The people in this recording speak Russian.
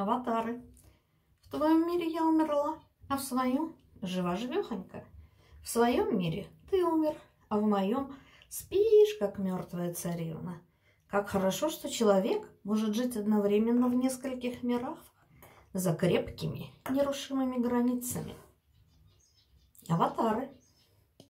Аватары. В твоем мире я умерла, а в своем жива-живехонька. В своем мире ты умер, а в моем спишь, как мертвая царевна. Как хорошо, что человек может жить одновременно в нескольких мирах за крепкими, нерушимыми границами. Аватары.